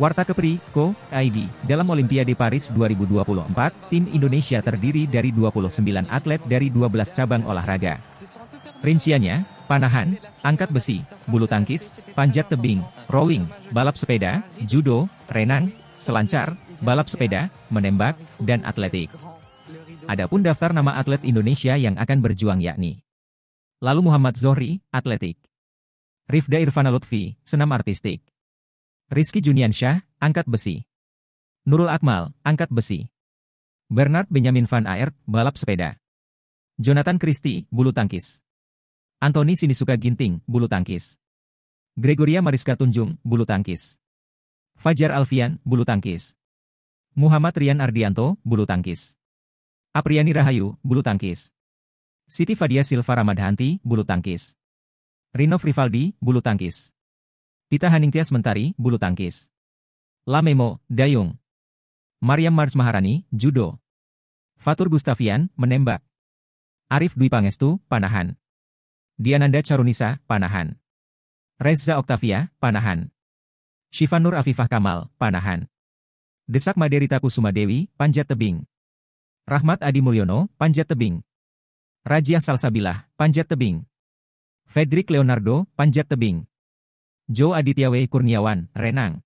Warta Kepri, Ko, ID. Dalam Olimpiade Paris 2024, tim Indonesia terdiri dari 29 atlet dari 12 cabang olahraga. Rinciannya, panahan, angkat besi, bulu tangkis, panjat tebing, rowing, balap sepeda, judo, renang, selancar, balap sepeda, menembak, dan atletik. Adapun daftar nama atlet Indonesia yang akan berjuang yakni Lalu Muhammad Zohri, atletik. Rifda Irfana Lutfi, senam artistik. Rizky Juniansyah, angkat besi. Nurul Akmal, angkat besi. Bernard Benjamin Van Aert, balap sepeda. Jonathan Christie, bulu tangkis. Anthony Sinisuka Ginting, bulu tangkis. Gregoria Mariska Tunjung, bulu tangkis. Fajar Alfian, bulu tangkis. Muhammad Rian Ardianto, bulu tangkis. Apriani Rahayu, bulu tangkis. Siti Fadia Silva Ramadhanti, bulu tangkis. Rino Frivaldi, bulu tangkis. Pita Haningtyas Mentari, bulu tangkis. Lamemo, dayung. Mariam Marj Maharani, judo. Fatur Gustavian, menembak. Arif Dwi Pangestu, panahan. Diananda Charunisa, panahan. Reza Oktavia, panahan. Shivanur Afifah Kamal, panahan. Desak Maderita Kusuma Dewi, panjat tebing. Rahmat Adi Mulyono, panjat tebing. Rajia Salsabilah, panjat tebing. Fedrik Leonardo, panjat tebing. Jo Adityawe Kurniawan, renang.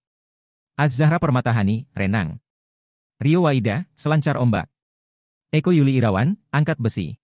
Az-Zahra Permatahani, renang. Rio Waida, selancar ombak. Eko Yuli Irawan, angkat besi.